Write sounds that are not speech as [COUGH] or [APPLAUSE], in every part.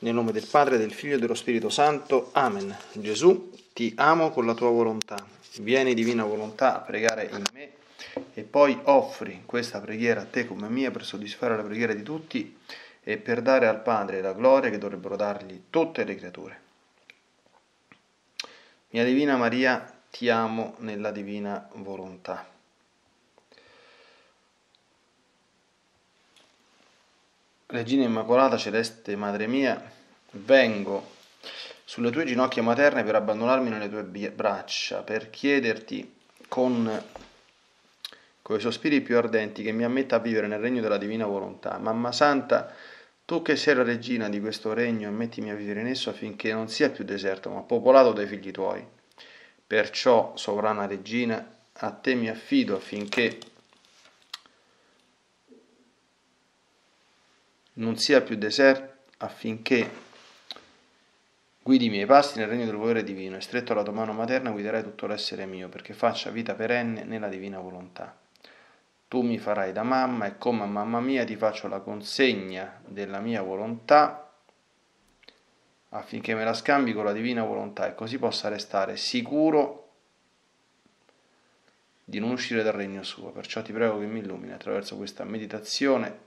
Nel nome del Padre, del Figlio e dello Spirito Santo. Amen. Gesù, ti amo con la tua volontà. Vieni, divina volontà, a pregare in me e poi offri questa preghiera a te come mia per soddisfare la preghiera di tutti e per dare al Padre la gloria che dovrebbero dargli tutte le creature. Mia Divina Maria, ti amo nella divina volontà. Regina Immacolata, Celeste Madre mia, vengo sulle tue ginocchia materne per abbandonarmi nelle tue braccia, per chiederti con, i sospiri più ardenti che mi ammetta a vivere nel regno della divina volontà. Mamma Santa, tu che sei la regina di questo regno, ammettimi a vivere in esso affinché non sia più deserto, ma popolato dai figli tuoi. Perciò, sovrana regina, a te mi affido affinché non sia più deserto affinché guidi i miei passi nel regno del volere divino e stretto alla tua mano materna guiderai tutto l'essere mio perché faccia vita perenne nella divina volontà. Tu mi farai da mamma e come mamma mia ti faccio la consegna della mia volontà affinché me la scambi con la divina volontà e così possa restare sicuro di non uscire dal regno suo. Perciò ti prego che mi illumini attraverso questa meditazione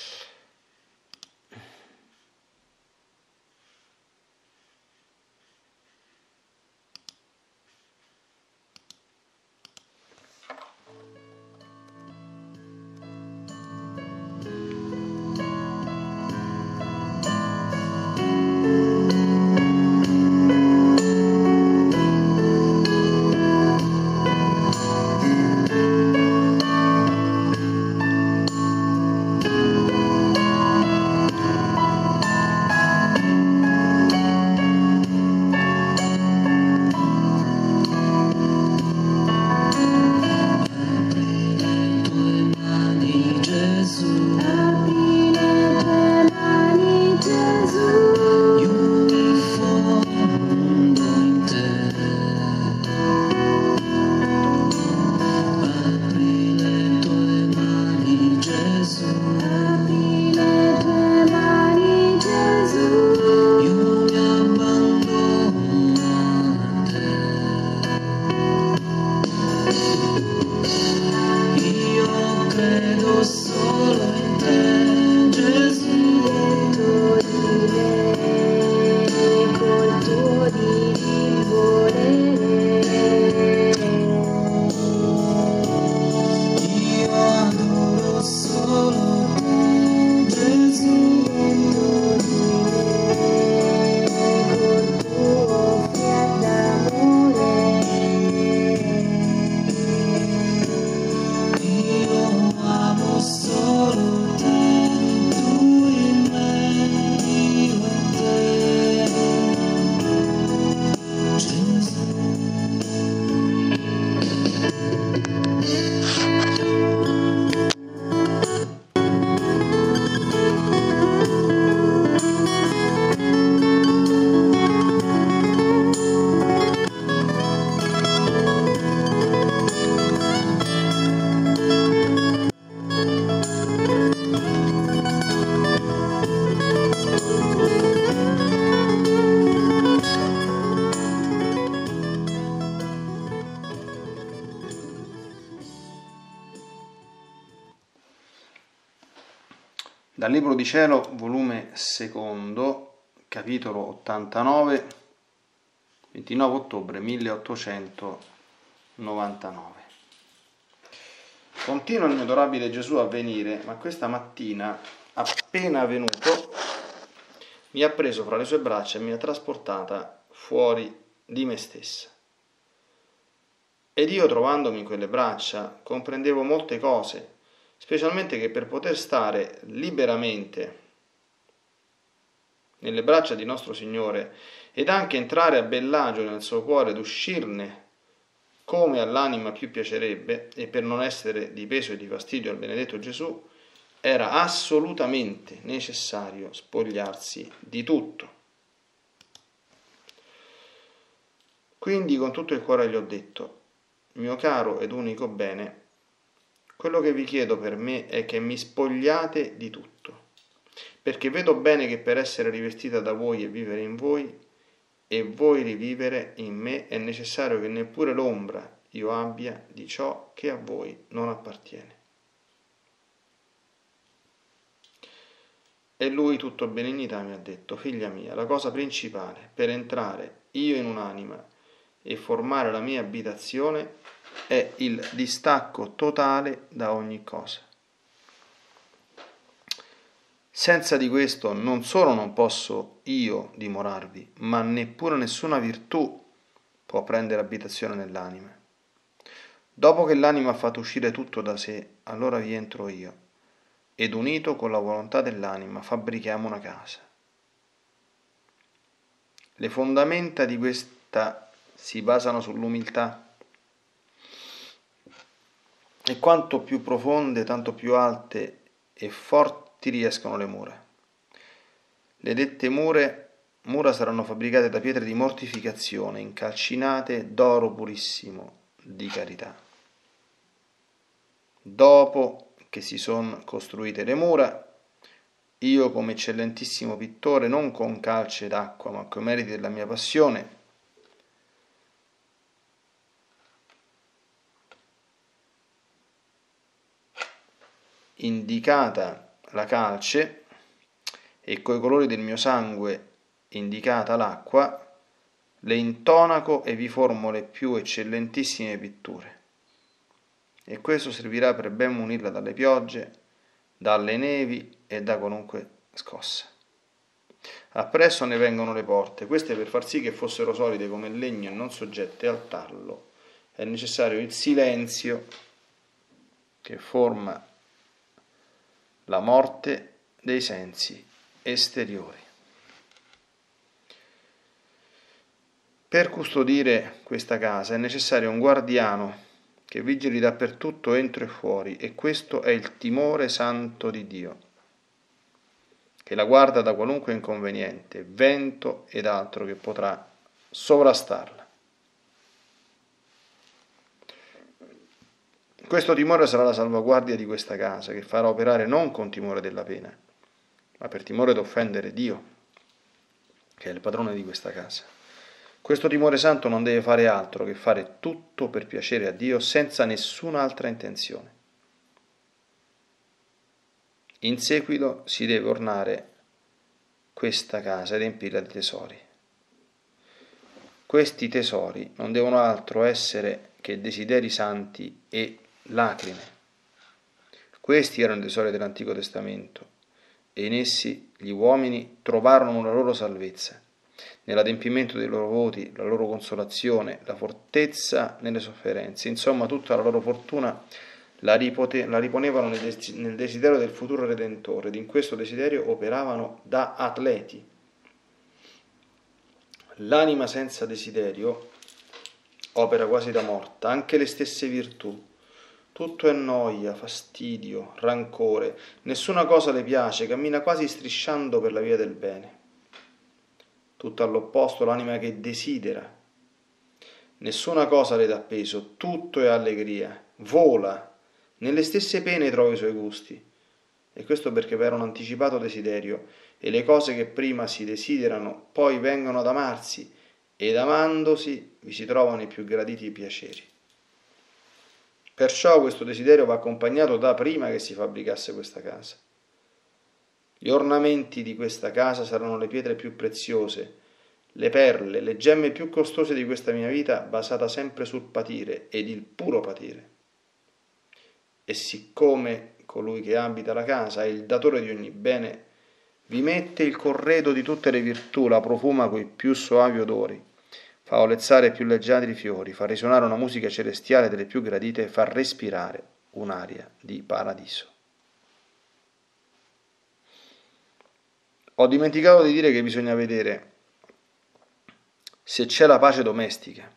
Di Cielo, volume secondo, capitolo 89, 29 ottobre 1899. Continua il mio adorabile Gesù a venire, ma questa mattina, appena venuto, mi ha preso fra le sue braccia e mi ha trasportata fuori di me stessa. Ed io, trovandomi in quelle braccia, comprendevo molte cose specialmente che per poter stare liberamente nelle braccia di nostro Signore ed anche entrare a bellagio nel suo cuore ed uscirne come all'anima più piacerebbe e per non essere di peso e di fastidio al benedetto Gesù, era assolutamente necessario spogliarsi di tutto. Quindi con tutto il cuore gli ho detto, mio caro ed unico bene, quello che vi chiedo per me è che mi spogliate di tutto, perché vedo bene che per essere rivestita da voi e vivere in voi, e voi rivivere in me, è necessario che neppure l'ombra io abbia di ciò che a voi non appartiene. E lui, tutto benignità, mi ha detto, figlia mia, la cosa principale per entrare io in un'anima e formare la mia abitazione è il distacco totale da ogni cosa. Senza di questo non solo non posso io dimorarvi, ma neppure nessuna virtù può prendere abitazione nell'anima. Dopo che l'anima ha fatto uscire tutto da sé, allora vi entro io, ed unito con la volontà dell'anima fabbrichiamo una casa. Le fondamenta di questa si basano sull'umiltà e quanto più profonde, tanto più alte e forti riescono le mura. Le dette mure, mura saranno fabbricate da pietre di mortificazione, incalcinate d'oro purissimo, di carità. Dopo che si sono costruite le mura, io come eccellentissimo pittore, non con calce d'acqua, ma con meriti della mia passione, indicata la calce e coi colori del mio sangue indicata l'acqua, le intonaco e vi formo le più eccellentissime pitture. E questo servirà per ben munirla dalle piogge, dalle nevi e da qualunque scossa. Appresso ne vengono le porte, queste per far sì che fossero solide come il legno e non soggette al tallo. È necessario il silenzio che forma la morte dei sensi esteriori. Per custodire questa casa è necessario un guardiano che vigili dappertutto entro e fuori e questo è il timore santo di Dio, che la guarda da qualunque inconveniente, vento ed altro che potrà sovrastarla. Questo timore sarà la salvaguardia di questa casa, che farà operare non con timore della pena, ma per timore d'offendere Dio, che è il padrone di questa casa. Questo timore santo non deve fare altro che fare tutto per piacere a Dio senza nessun'altra intenzione. In seguito si deve ornare questa casa ed empirla di tesori. Questi tesori non devono altro essere che desideri santi e lacrime. Questi erano i tesori dell'Antico Testamento e in essi gli uomini trovarono la loro salvezza, nell'adempimento dei loro voti, la loro consolazione, la fortezza nelle sofferenze, insomma tutta la loro fortuna la, ripote- la riponevano nel, des- nel desiderio del futuro Redentore ed in questo desiderio operavano da atleti. L'anima senza desiderio opera quasi da morta, anche le stesse virtù tutto è noia, fastidio, rancore, nessuna cosa le piace, cammina quasi strisciando per la via del bene. Tutto all'opposto l'anima che desidera. Nessuna cosa le dà peso, tutto è allegria, vola, nelle stesse pene trova i suoi gusti. E questo perché per un anticipato desiderio, e le cose che prima si desiderano poi vengono ad amarsi, ed amandosi vi si trovano i più graditi piaceri. Perciò questo desiderio va accompagnato da prima che si fabbricasse questa casa. Gli ornamenti di questa casa saranno le pietre più preziose, le perle, le gemme più costose di questa mia vita basata sempre sul patire ed il puro patire. E siccome colui che abita la casa è il datore di ogni bene, vi mette il corredo di tutte le virtù, la profuma coi più soavi odori, fa olezzare più leggiadri fiori, fa risuonare una musica celestiale delle più gradite e fa respirare un'aria di paradiso. Ho dimenticato di dire che bisogna vedere se c'è la pace domestica,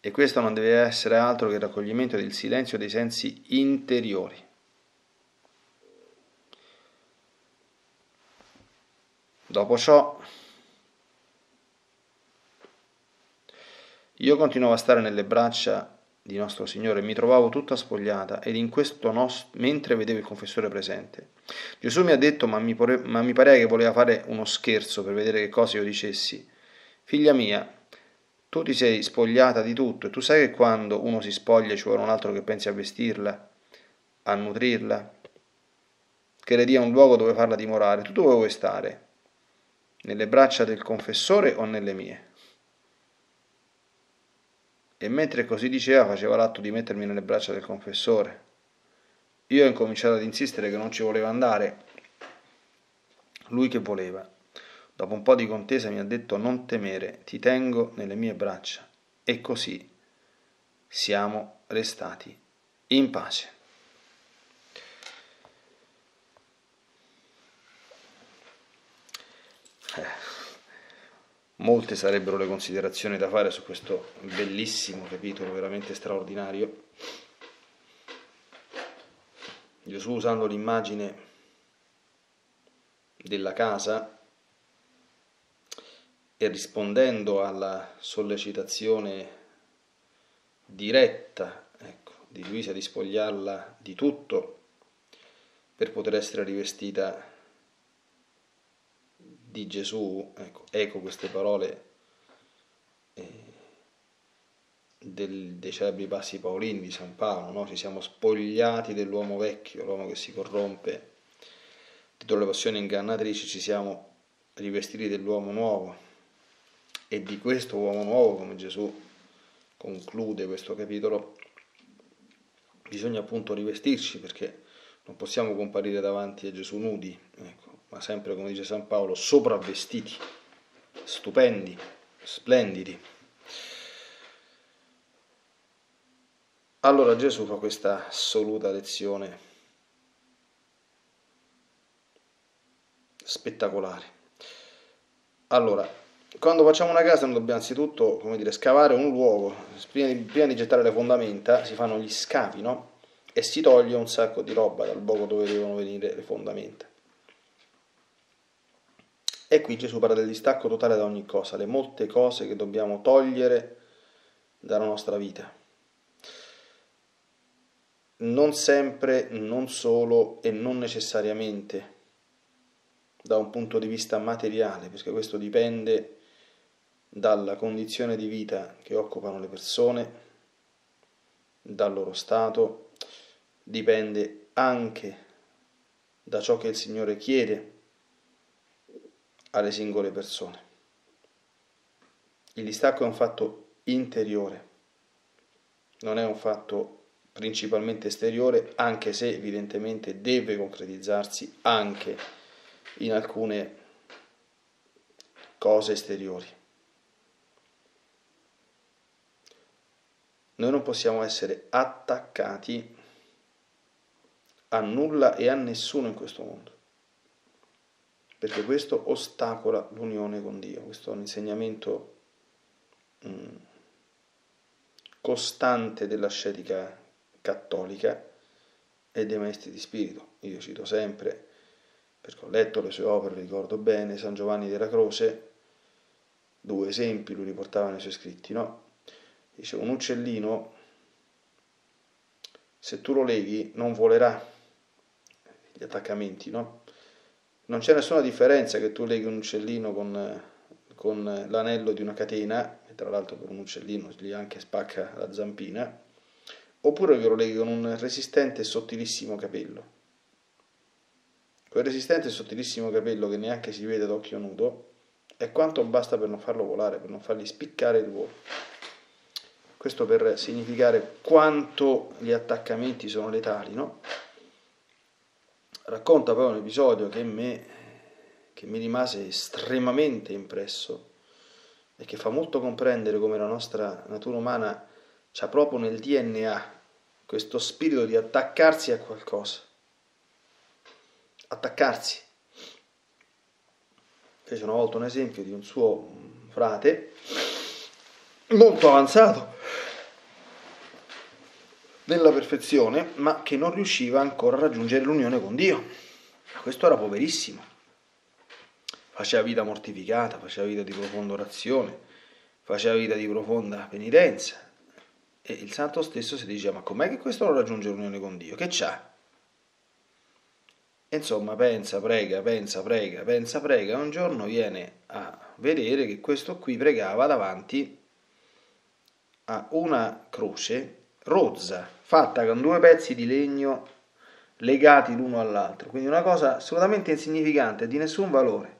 e questo non deve essere altro che il raccoglimento del silenzio dei sensi interiori. Dopo ciò, io continuavo a stare nelle braccia di nostro Signore, mi trovavo tutta spogliata ed in questo nost- mentre vedevo il confessore presente. Gesù mi ha detto, ma mi, pore- ma mi parea che voleva fare uno scherzo per vedere che cosa io dicessi. Figlia mia, tu ti sei spogliata di tutto e tu sai che quando uno si spoglia ci vuole un altro che pensi a vestirla, a nutrirla, che le dia un luogo dove farla dimorare. Tu dove vuoi stare? Nelle braccia del confessore o nelle mie? E mentre così diceva faceva l'atto di mettermi nelle braccia del confessore. Io ho incominciato ad insistere che non ci voleva andare. Lui che voleva. Dopo un po' di contesa mi ha detto non temere, ti tengo nelle mie braccia. E così siamo restati in pace. Eh, molte sarebbero le considerazioni da fare su questo bellissimo capitolo, veramente straordinario. Gesù usando l'immagine della casa e rispondendo alla sollecitazione diretta ecco, di Luisa di spogliarla di tutto per poter essere rivestita di Gesù, ecco, eco queste parole eh, del, dei celebri passi paolini di San Paolo, no? ci siamo spogliati dell'uomo vecchio, l'uomo che si corrompe, dietro le passioni ingannatrici ci siamo rivestiti dell'uomo nuovo e di questo uomo nuovo, come Gesù conclude questo capitolo, bisogna appunto rivestirci perché non possiamo comparire davanti a Gesù nudi, ecco ma sempre come dice San Paolo, sopravvestiti, stupendi, splendidi. Allora Gesù fa questa assoluta lezione spettacolare. Allora, quando facciamo una casa noi dobbiamo anzitutto, come dire, scavare un luogo, prima di, prima di gettare le fondamenta si fanno gli scavi, no? E si toglie un sacco di roba dal luogo dove devono venire le fondamenta. E qui Gesù parla del distacco totale da ogni cosa, le molte cose che dobbiamo togliere dalla nostra vita. Non sempre, non solo e non necessariamente da un punto di vista materiale, perché questo dipende dalla condizione di vita che occupano le persone, dal loro stato, dipende anche da ciò che il Signore chiede alle singole persone. Il distacco è un fatto interiore, non è un fatto principalmente esteriore, anche se evidentemente deve concretizzarsi anche in alcune cose esteriori. Noi non possiamo essere attaccati a nulla e a nessuno in questo mondo perché questo ostacola l'unione con Dio. Questo è un insegnamento mm, costante dell'ascetica cattolica e dei maestri di spirito. Io cito sempre, perché ho letto le sue opere, ricordo bene, San Giovanni della Croce, due esempi lui riportava nei suoi scritti, no? Dice, un uccellino, se tu lo leghi, non volerà gli attaccamenti, no? Non c'è nessuna differenza che tu leghi un uccellino con, con l'anello di una catena, e tra l'altro per un uccellino gli anche spacca la zampina, oppure che lo leghi con un resistente e sottilissimo capello. Quel resistente e sottilissimo capello che neanche si vede d'occhio nudo è quanto basta per non farlo volare, per non fargli spiccare il volo. Questo per significare quanto gli attaccamenti sono letali, no? Racconta poi un episodio che, me, che mi rimase estremamente impresso e che fa molto comprendere come la nostra natura umana ha proprio nel DNA questo spirito di attaccarsi a qualcosa. Attaccarsi. Fece una volta un esempio di un suo frate molto avanzato nella perfezione, ma che non riusciva ancora a raggiungere l'unione con Dio. Questo era poverissimo. Faceva vita mortificata, faceva vita di profonda orazione, faceva vita di profonda penitenza. E il santo stesso si diceva, ma com'è che questo non raggiunge l'unione con Dio? Che c'ha? Insomma, pensa, prega, pensa, prega, pensa, prega. Un giorno viene a vedere che questo qui pregava davanti a una croce rozza, fatta con due pezzi di legno legati l'uno all'altro. Quindi una cosa assolutamente insignificante, di nessun valore.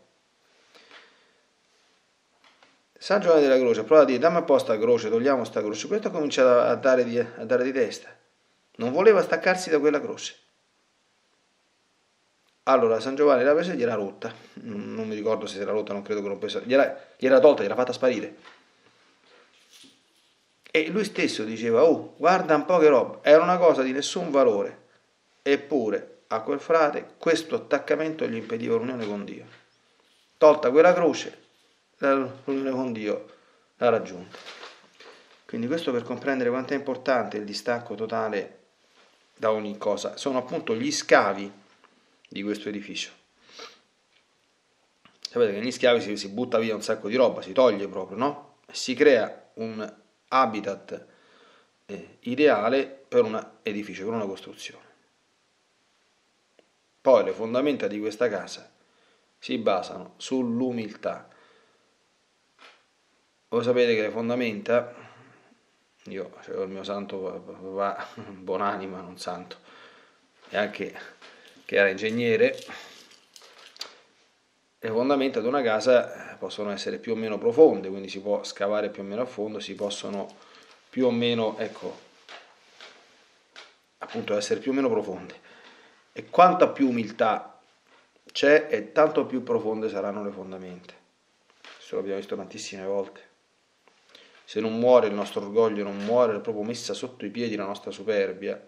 San Giovanni della Croce prova a dire dammi apposta la croce, togliamo sta croce. Questo ha cominciato a dare, di, a dare di testa. Non voleva staccarsi da quella croce. Allora San Giovanni l'ha presa e gliela rotta. Non mi ricordo se era rotta, non credo che rompesse. Gliela, gliela tolta, gliela fatta sparire. E lui stesso diceva, oh, guarda un po' che roba, era una cosa di nessun valore. Eppure a quel frate questo attaccamento gli impediva l'unione con Dio. Tolta quella croce, l'unione con Dio l'ha raggiunta. Quindi questo per comprendere quanto è importante il distacco totale da ogni cosa. Sono appunto gli scavi di questo edificio. Sapete che negli schiavi si, si butta via un sacco di roba, si toglie proprio, no? Si crea un habitat eh, ideale per un edificio, per una costruzione. Poi le fondamenta di questa casa si basano sull'umiltà. Voi sapete che le fondamenta, io avevo il mio santo papà, buonanima, non santo, e anche che era ingegnere, le fondamenta di una casa possono essere più o meno profonde, quindi si può scavare più o meno a fondo, si possono più o meno, ecco, appunto essere più o meno profonde. E quanta più umiltà c'è e tanto più profonde saranno le fondamenta. Questo l'abbiamo visto tantissime volte. Se non muore il nostro orgoglio, non muore, proprio messa sotto i piedi la nostra superbia,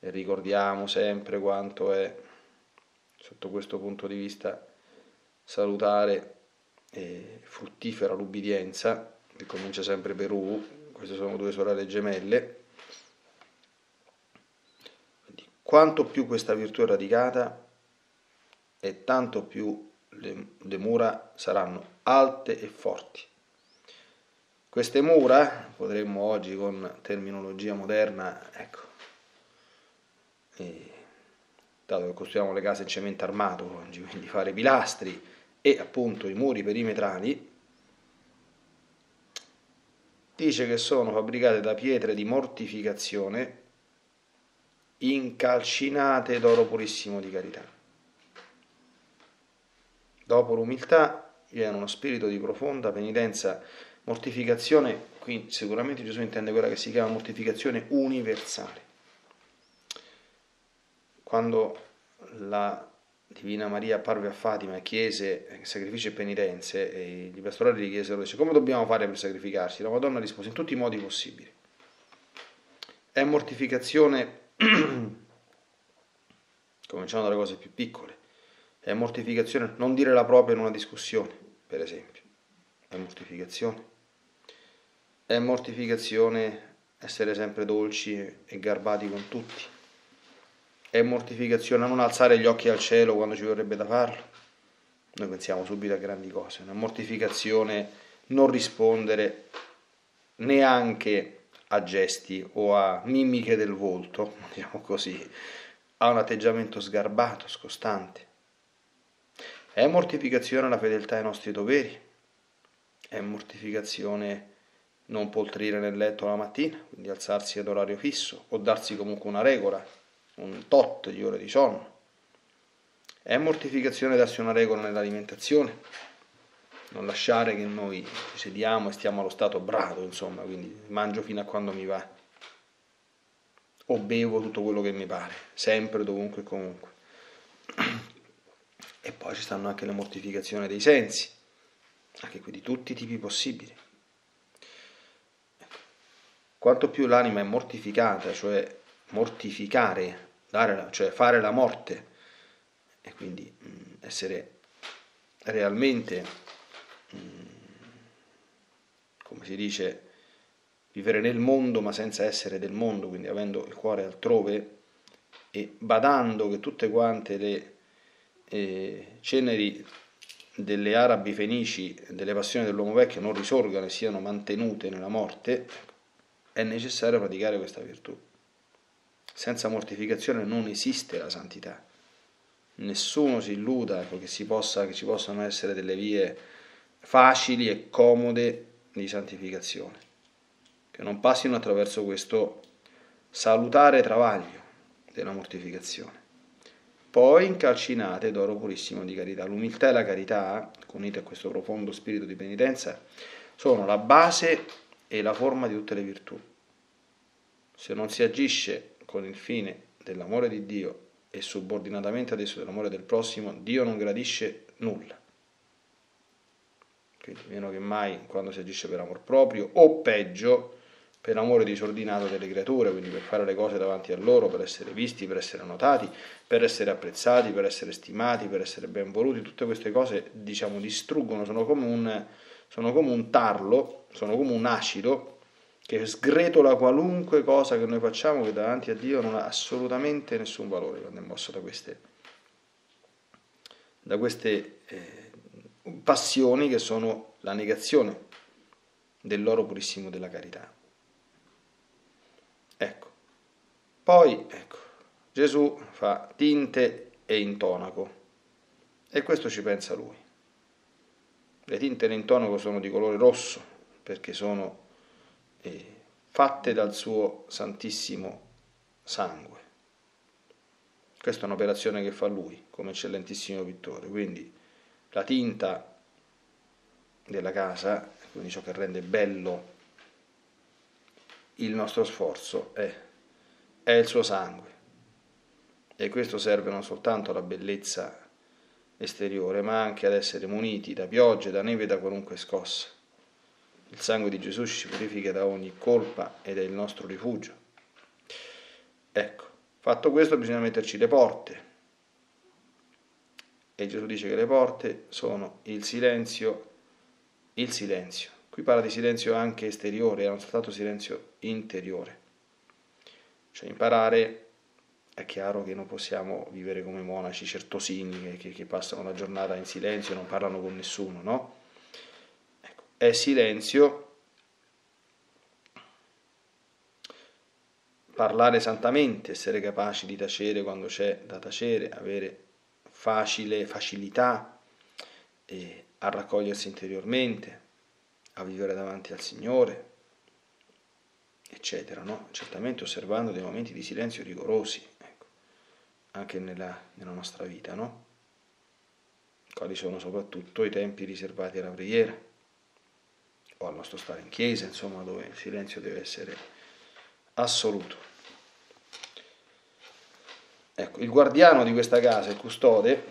e ricordiamo sempre quanto è sotto questo punto di vista salutare e fruttifera l'ubbidienza, che comincia sempre per U, queste sono due sorelle gemelle. Quindi, quanto più questa virtù è radicata, e tanto più le, le mura saranno alte e forti. Queste mura, potremmo oggi con terminologia moderna, ecco, e dato che costruiamo le case in cemento armato oggi, quindi fare pilastri e appunto i muri perimetrali, dice che sono fabbricate da pietre di mortificazione incalcinate d'oro purissimo di carità. Dopo l'umiltà viene uno spirito di profonda penitenza, mortificazione, qui sicuramente Gesù intende quella che si chiama mortificazione universale quando la Divina Maria apparve a Fatima e chiese sacrifici e penitenze, e i pastorali gli chiesero, dice, come dobbiamo fare per sacrificarsi? La Madonna rispose, in tutti i modi possibili. È mortificazione, [CLEARS THROAT] cominciamo dalle cose più piccole, è mortificazione non dire la propria in una discussione, per esempio, è mortificazione. È mortificazione essere sempre dolci e garbati con tutti è mortificazione non alzare gli occhi al cielo quando ci vorrebbe da farlo. Noi pensiamo subito a grandi cose, una mortificazione non rispondere neanche a gesti o a mimiche del volto, [LAUGHS] diciamo così, a un atteggiamento sgarbato, scostante. È mortificazione la fedeltà ai nostri doveri, è mortificazione non poltrire nel letto la mattina, quindi alzarsi ad orario fisso o darsi comunque una regola, un tot di ore di sonno. È mortificazione darsi una regola nell'alimentazione, non lasciare che noi ci sediamo e stiamo allo stato brado, insomma, quindi mangio fino a quando mi va. O bevo tutto quello che mi pare, sempre, dovunque e comunque. E poi ci stanno anche le mortificazioni dei sensi, anche qui di tutti i tipi possibili. Quanto più l'anima è mortificata, cioè mortificare, la, cioè fare la morte e quindi mh, essere realmente, mh, come si dice, vivere nel mondo ma senza essere del mondo, quindi avendo il cuore altrove e badando che tutte quante le eh, ceneri delle arabi fenici, delle passioni dell'uomo vecchio non risorgano e siano mantenute nella morte, è necessario praticare questa virtù. Senza mortificazione non esiste la santità. Nessuno si illuda che, si possa, che ci possano essere delle vie facili e comode di santificazione, che non passino attraverso questo salutare travaglio della mortificazione. Poi incalcinate d'oro purissimo di carità. L'umiltà e la carità, unite a questo profondo spirito di penitenza, sono la base e la forma di tutte le virtù. Se non si agisce con il fine dell'amore di Dio e subordinatamente ad esso dell'amore del prossimo, Dio non gradisce nulla. Quindi meno che mai quando si agisce per amor proprio, o peggio, per amore disordinato delle creature, quindi per fare le cose davanti a loro, per essere visti, per essere notati, per essere apprezzati, per essere stimati, per essere ben voluti, tutte queste cose diciamo distruggono, sono come un, sono come un tarlo, sono come un acido che sgretola qualunque cosa che noi facciamo che davanti a Dio non ha assolutamente nessun valore quando è mosso da queste, da queste eh, passioni che sono la negazione dell'oro purissimo della carità. Ecco. Poi, ecco, Gesù fa tinte e intonaco e questo ci pensa lui. Le tinte e l'intonaco sono di colore rosso perché sono eh, fatte dal suo santissimo sangue. Questa è un'operazione che fa lui come eccellentissimo pittore, quindi la tinta della casa, quindi ciò che rende bello il nostro sforzo è, è il suo sangue. E questo serve non soltanto alla bellezza esteriore, ma anche ad essere muniti da piogge, da neve da qualunque scossa. Il sangue di Gesù ci purifica da ogni colpa ed è il nostro rifugio. Ecco, fatto questo bisogna metterci le porte. E Gesù dice che le porte sono il silenzio, il silenzio. Qui parla di silenzio anche esteriore, non soltanto silenzio interiore. Cioè imparare, è chiaro che non possiamo vivere come monaci certosini che, che passano la giornata in silenzio e non parlano con nessuno, no? È silenzio parlare santamente, essere capaci di tacere quando c'è da tacere, avere facile facilità a raccogliersi interiormente, a vivere davanti al Signore, eccetera, no? certamente osservando dei momenti di silenzio rigorosi, ecco, anche nella, nella nostra vita, no? quali sono soprattutto i tempi riservati alla preghiera o al nostro stare in chiesa, insomma, dove il silenzio deve essere assoluto. Ecco, il guardiano di questa casa, il custode,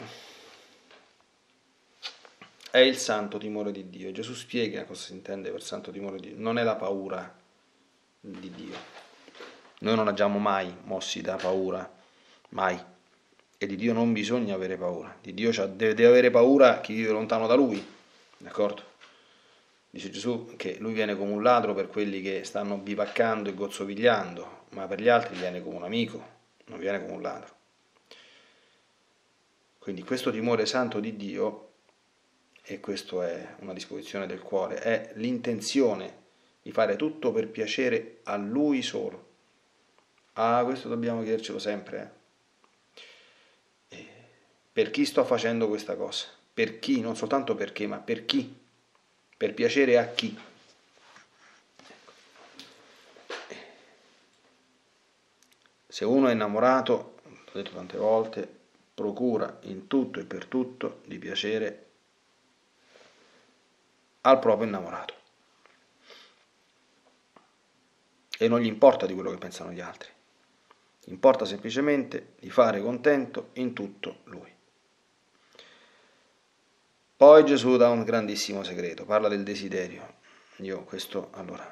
è il santo timore di Dio. Gesù spiega cosa si intende per santo timore di Dio. Non è la paura di Dio. Noi non agiamo mai mossi da paura, mai. E di Dio non bisogna avere paura. Di Dio deve, deve avere paura chi vive lontano da Lui. D'accordo? Dice Gesù che Lui viene come un ladro per quelli che stanno bivaccando e gozzovigliando, ma per gli altri viene come un amico, non viene come un ladro. Quindi questo timore santo di Dio e questa è una disposizione del cuore, è l'intenzione di fare tutto per piacere a Lui solo. Ah, questo dobbiamo chiedercelo sempre. Eh? Per chi sto facendo questa cosa? Per chi? Non soltanto perché, ma per chi? Per piacere a chi? Se uno è innamorato, l'ho detto tante volte, procura in tutto e per tutto di piacere al proprio innamorato. E non gli importa di quello che pensano gli altri. Importa semplicemente di fare contento in tutto lui. Poi Gesù dà un grandissimo segreto, parla del desiderio. Io questo allora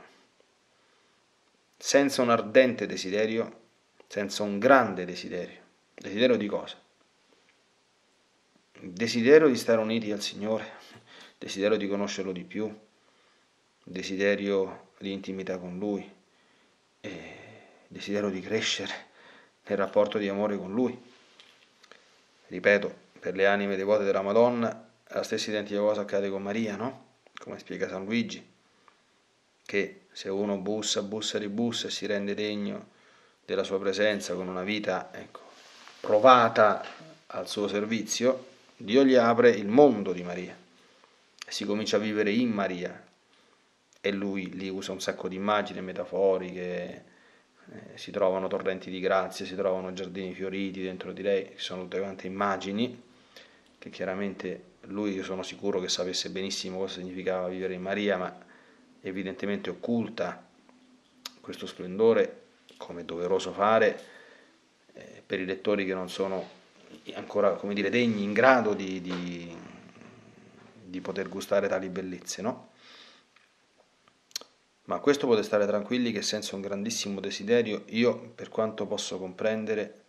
senza un ardente desiderio, senza un grande desiderio. Desiderio di cosa? Desiderio di stare uniti al Signore, desiderio di conoscerlo di più, desiderio di intimità con Lui, desiderio di crescere nel rapporto di amore con Lui. Ripeto, per le anime devote della Madonna, la stessa identica cosa accade con Maria, no? Come spiega San Luigi, che se uno bussa, bussa, ribussa e si rende degno della sua presenza con una vita ecco, provata al suo servizio, Dio gli apre il mondo di Maria e si comincia a vivere in Maria. E lui lì usa un sacco di immagini metaforiche, eh, si trovano torrenti di grazia, si trovano giardini fioriti dentro di lei, sono tutte quante immagini che chiaramente lui sono sicuro che sapesse benissimo cosa significava vivere in Maria, ma evidentemente occulta questo splendore come è doveroso fare eh, per i lettori che non sono ancora come dire, degni, in grado di, di, di poter gustare tali bellezze, no? Ma questo potete stare tranquilli che senza un grandissimo desiderio, io, per quanto posso comprendere,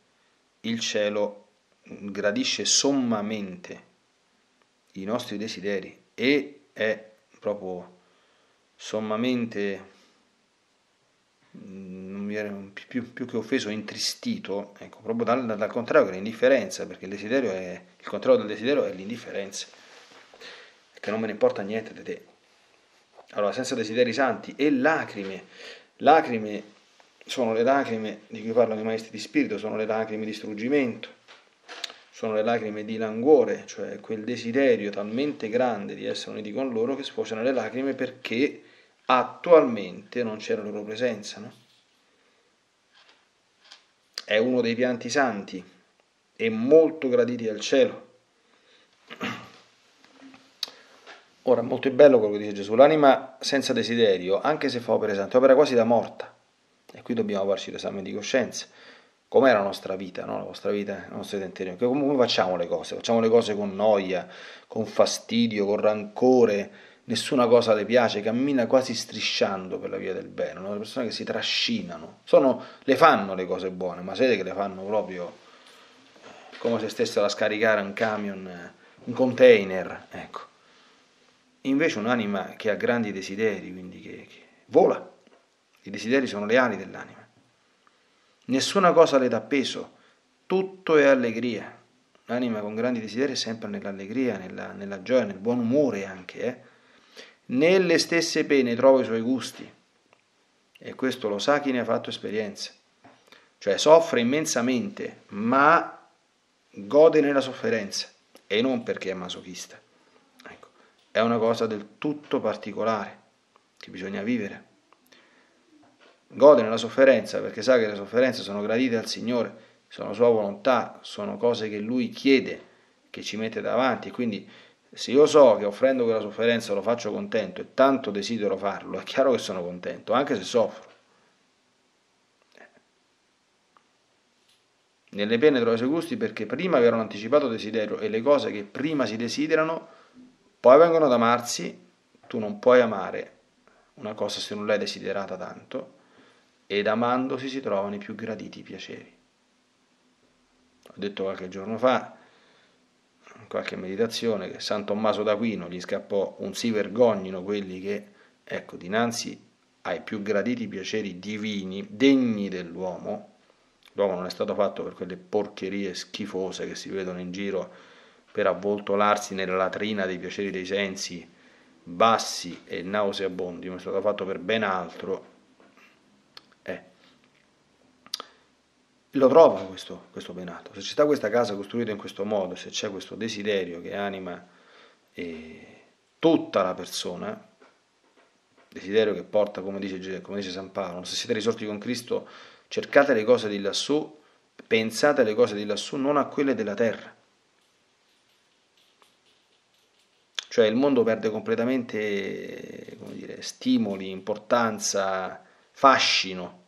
il cielo gradisce sommamente i nostri desideri e è proprio sommamente non mi viene più, più, che offeso, intristito, ecco, proprio dal, dal contrario che l'indifferenza, perché il desiderio è il contrario del desiderio è l'indifferenza, che non me ne importa niente di te. Allora, senza desideri santi e lacrime, lacrime sono le lacrime di cui parlano i maestri di spirito, sono le lacrime di struggimento, sono le lacrime di languore, cioè quel desiderio talmente grande di essere uniti con loro che sfociano le lacrime perché attualmente non c'è la loro presenza. No? È uno dei pianti santi e molto graditi al cielo. Ora, molto bello quello che dice Gesù, l'anima senza desiderio, anche se fa opere sante, opera quasi da morta. E qui dobbiamo farci l'esame di coscienza. Com'è la nostra vita, no? la vostra vita, il nostro desiderio? Come facciamo le cose? Facciamo le cose con noia, con fastidio, con rancore, nessuna cosa le piace, cammina quasi strisciando per la via del bene, no? le persone che si trascinano, sono, le fanno le cose buone, ma siete che le fanno proprio come se stessero a scaricare un camion, un container, ecco. Invece un'anima che ha grandi desideri, quindi che, che vola, i desideri sono le ali dell'anima. Nessuna cosa le dà peso, tutto è allegria. L'anima con grandi desideri è sempre nell'allegria, nella, nella gioia, nel buon umore anche, eh? nelle stesse pene trova i suoi gusti. E questo lo sa chi ne ha fatto esperienza. Cioè soffre immensamente, ma gode nella sofferenza e non perché è masochista è una cosa del tutto particolare che bisogna vivere. Gode nella sofferenza perché sa che le sofferenze sono gradite al Signore, sono sua volontà, sono cose che Lui chiede, che ci mette davanti. Quindi se io so che offrendo quella sofferenza lo faccio contento e tanto desidero farlo, è chiaro che sono contento, anche se soffro. Nelle pene trovo i suoi gusti perché prima aveva un anticipato desiderio e le cose che prima si desiderano poi vengono ad amarsi, tu non puoi amare una cosa se non l'hai desiderata tanto, ed amandosi si trovano i più graditi piaceri. Ho detto qualche giorno fa, in qualche meditazione, che San Tommaso d'Aquino gli scappò un si vergognino quelli che, ecco, dinanzi ai più graditi piaceri divini, degni dell'uomo, l'uomo non è stato fatto per quelle porcherie schifose che si vedono in giro, per avvoltolarsi nella latrina dei piaceri dei sensi bassi e nauseabondi, ma è stato fatto per ben altro, lo trova questo, questo benato. Se sta questa casa costruita in questo modo, se c'è questo desiderio che anima eh, tutta la persona, desiderio che porta, come dice, come dice San Paolo, se siete risorti con Cristo, cercate le cose di lassù, pensate alle cose di lassù, non a quelle della terra Cioè il mondo perde completamente dire, stimoli, importanza, fascino.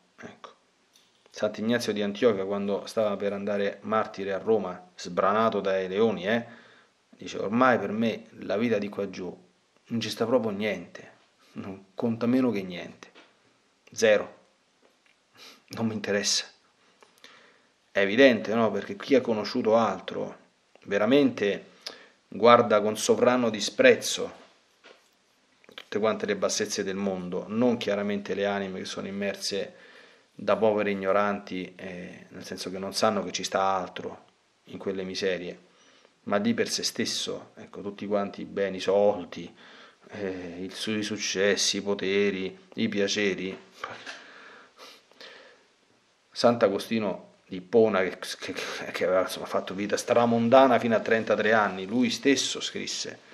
Sant'Ignazio di Antiochia, quando stava per andare martire a Roma, sbranato dai leoni, eh, dice ormai per me la vita di qua giù non ci sta proprio niente, non conta meno che niente, zero, non mi interessa. È evidente, no? Perché chi ha conosciuto altro veramente guarda con sovrano disprezzo tutte quante le bassezze del mondo, non chiaramente le anime che sono immerse da poveri ignoranti, eh, nel senso che non sanno che ci sta altro in quelle miserie, ma di per se stesso, ecco, tutti quanti i beni, i soldi, eh, i successi, i poteri, i piaceri. Sant'Agostino di Ippona, che, che, che aveva insomma, fatto vita stramondana fino a 33 anni, lui stesso scrisse,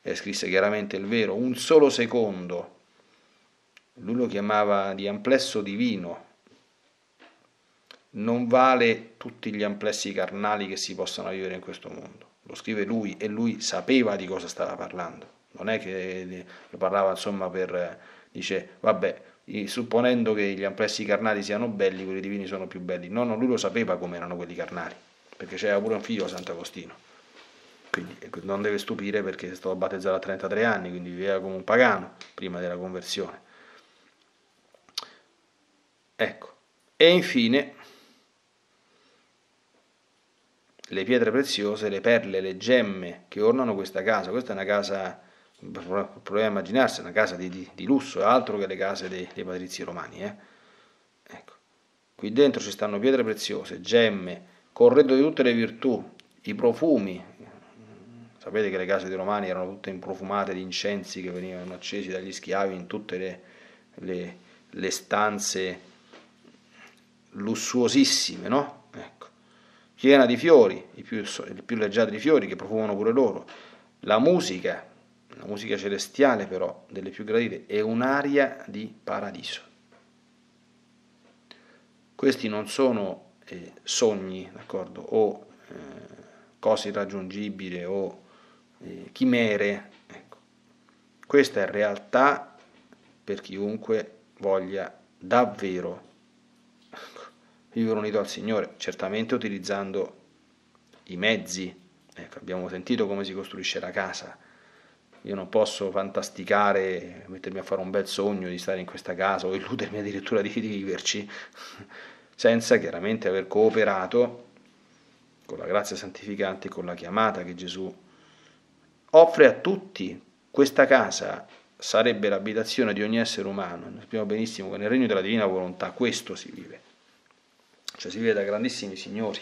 e scrisse chiaramente il vero, un solo secondo, lui lo chiamava di amplesso divino, non vale tutti gli amplessi carnali che si possano vivere in questo mondo. Lo scrive lui e lui sapeva di cosa stava parlando. Non è che lo parlava insomma per, dice, vabbè, supponendo che gli amplessi carnali siano belli, quelli divini sono più belli. No, no, lui lo sapeva come erano quelli carnali, perché c'era pure un figlio Sant'Agostino. Quindi non deve stupire perché è stato battezzato a 33 anni, quindi viveva come un pagano prima della conversione. Ecco. E infine le pietre preziose, le perle, le gemme che ornano questa casa. Questa è una casa, proviamo a immaginarsi, una casa di, di, di lusso, altro che le case dei, dei patrizi romani. Eh? Ecco. Qui dentro ci stanno pietre preziose, gemme, corredo di tutte le virtù, i profumi. Sapete che le case dei romani erano tutte improfumate di incensi che venivano accesi dagli schiavi in tutte le, le, le stanze lussuosissime, no? Piena di fiori, i più, i più leggiadri fiori che profumano pure loro. La musica, la musica celestiale però, delle più gradite, è un'aria di paradiso. Questi non sono eh, sogni, d'accordo, o eh, cose irraggiungibili o eh, chimere. Ecco. Questa è realtà per chiunque voglia davvero vivere unito al Signore, certamente utilizzando i mezzi. Ecco, abbiamo sentito come si costruisce la casa. Io non posso fantasticare, mettermi a fare un bel sogno di stare in questa casa o illudermi addirittura di, viverci, [LAUGHS] senza chiaramente aver cooperato con la grazia santificante, con la chiamata che Gesù offre a tutti. Questa casa sarebbe l'abitazione di ogni essere umano. Sappiamo benissimo che nel regno della divina volontà questo si vive cioè si vive da grandissimi signori.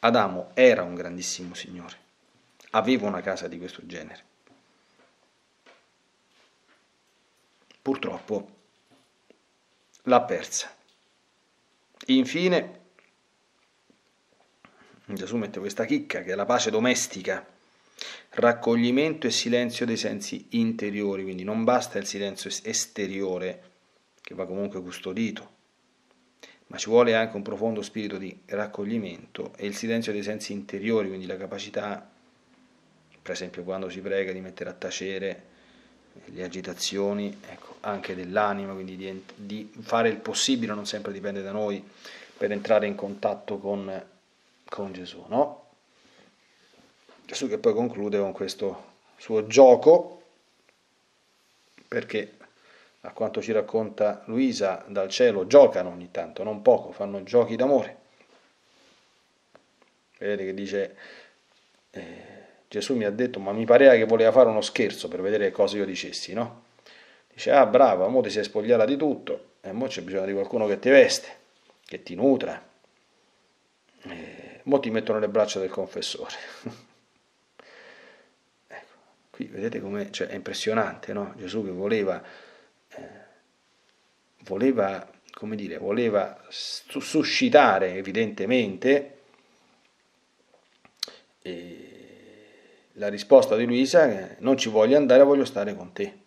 Adamo era un grandissimo signore, aveva una casa di questo genere. Purtroppo l'ha persa. Infine, Gesù mette questa chicca che è la pace domestica, raccoglimento e silenzio dei sensi interiori, quindi non basta il silenzio esteriore che va comunque custodito, ma ci vuole anche un profondo spirito di raccoglimento e il silenzio dei sensi interiori, quindi la capacità, per esempio quando si prega, di mettere a tacere le agitazioni ecco, anche dell'anima, quindi di, di, fare il possibile, non sempre dipende da noi, per entrare in contatto con, con Gesù. No? Gesù che poi conclude con questo suo gioco, perché a quanto ci racconta Luisa, dal cielo giocano ogni tanto, non poco, fanno giochi d'amore. Vedete che dice, eh, Gesù mi ha detto, ma mi pareva che voleva fare uno scherzo per vedere cosa io dicessi, no? Dice, ah brava, mo ti sei spogliata di tutto, e mo c'è bisogno di qualcuno che ti veste, che ti nutra, e mo ti mettono le braccia del confessore. [LAUGHS] ecco, qui vedete come cioè, è impressionante, no? Gesù che voleva voleva, come dire, voleva suscitare evidentemente eh, la risposta di Luisa non ci voglio andare, voglio stare con te.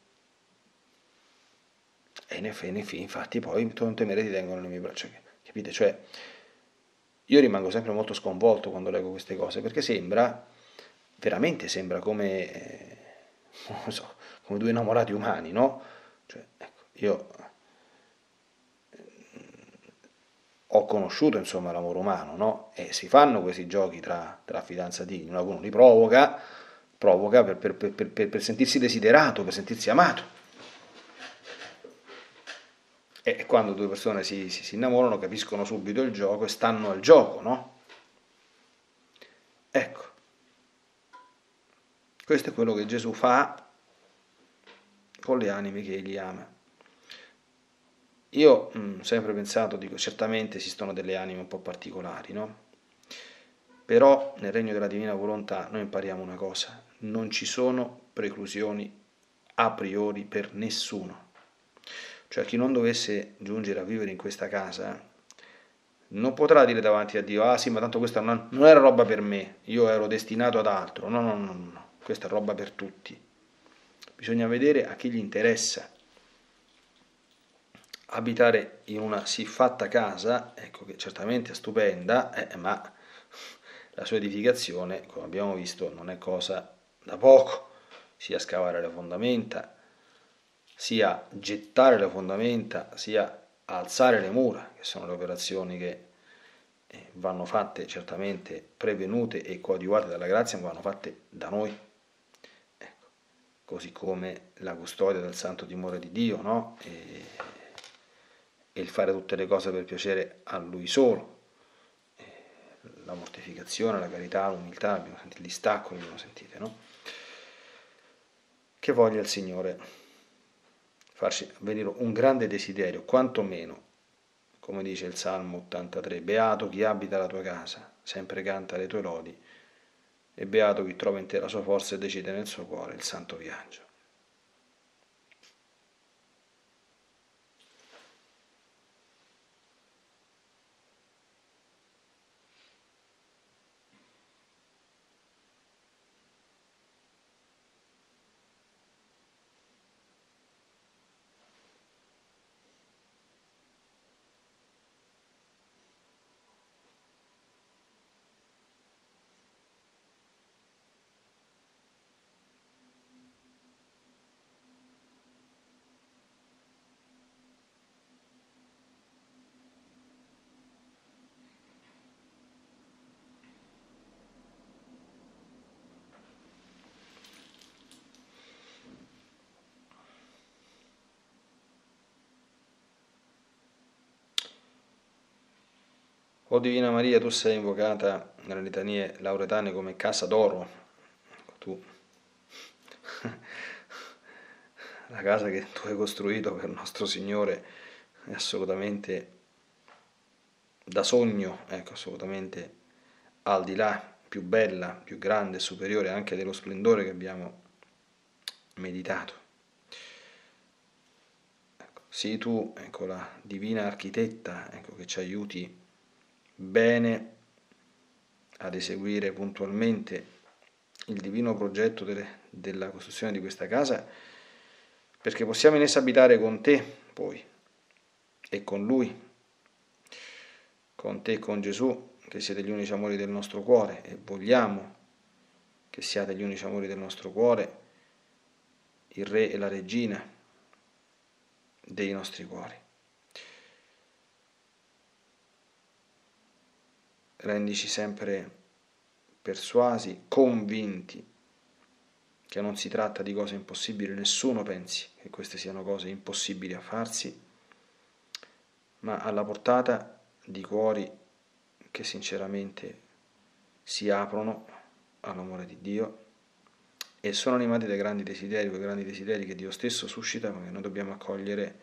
E in effetti, infatti poi non temere ti tengono le mie braccia. Capite? Cioè, io rimango sempre molto sconvolto quando leggo queste cose, perché sembra, veramente sembra come, eh, [LAUGHS] so, come due innamorati umani, no? Cioè, ecco, io ho conosciuto insomma l'amore umano, no? E si fanno questi giochi tra, tra fidanzatini, uno li provoca, provoca per, per, per, per, sentirsi desiderato, per sentirsi amato. E quando due persone si, si, si innamorano capiscono subito il gioco e stanno al gioco, no? Ecco, questo è quello che Gesù fa con le anime che egli ama. Io ho mm, sempre pensato, dico, certamente esistono delle anime un po' particolari, no? Però nel regno della divina volontà noi impariamo una cosa, non ci sono preclusioni a priori per nessuno. Cioè chi non dovesse giungere a vivere in questa casa non potrà dire davanti a Dio, ah sì, ma tanto questa non, non era roba per me, io ero destinato ad altro. No, no, no, no, questa è roba per tutti. Bisogna vedere a chi gli interessa abitare in una siffatta casa, ecco che certamente è stupenda, eh, ma la sua edificazione, come abbiamo visto, non è cosa da poco, sia scavare le fondamenta, sia gettare le fondamenta, sia alzare le mura, che sono le operazioni che eh, vanno fatte certamente prevenute e coadiuvate dalla grazia, ma vanno fatte da noi. Ecco. Così come la custodia del santo timore di Dio, no? E, e il fare tutte le cose per piacere a Lui solo. la mortificazione, la carità, l'umiltà, il distacco, abbiamo sentito, no? Che voglia il Signore farci venire un grande desiderio, quantomeno, come dice il Salmo 83, beato chi abita la tua casa, sempre canta le tue lodi, e beato chi trova in te la sua forza e decide nel suo cuore il santo viaggio. O Divina Maria, tu sei invocata nelle litanie lauretane come casa d'oro. Ecco, tu, [LAUGHS] la casa che tu hai costruito per nostro Signore è assolutamente da sogno, ecco, assolutamente al di là, più bella, più grande, superiore anche dello splendore che abbiamo meditato. Ecco, sii tu, ecco, la divina architetta, ecco, che ci aiuti bene ad eseguire puntualmente il divino progetto delle, della costruzione di questa casa, perché possiamo in essa abitare con te poi e con Lui, con te e con Gesù, che siete gli unici amori del nostro cuore e vogliamo che siate gli unici amori del nostro cuore, il Re e la Regina dei nostri cuori. Rendici sempre persuasi, convinti che non si tratta di cose impossibili, nessuno pensi che queste siano cose impossibili a farsi, ma alla portata di cuori che sinceramente si aprono all'amore di Dio e sono animati dai grandi desideri, quei grandi desideri che Dio stesso suscita, ma che noi dobbiamo accogliere,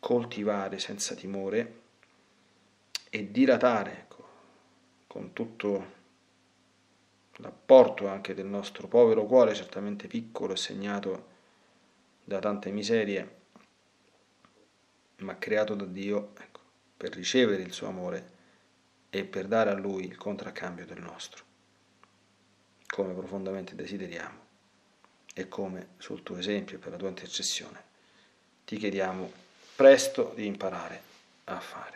coltivare senza timore e dilatare con tutto l'apporto anche del nostro povero cuore, certamente piccolo e segnato da tante miserie, ma creato da Dio ecco, per ricevere il suo amore e per dare a Lui il contraccambio del nostro, come profondamente desideriamo e come sul tuo esempio e per la tua intercessione ti chiediamo presto di imparare a fare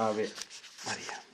Ave Maria.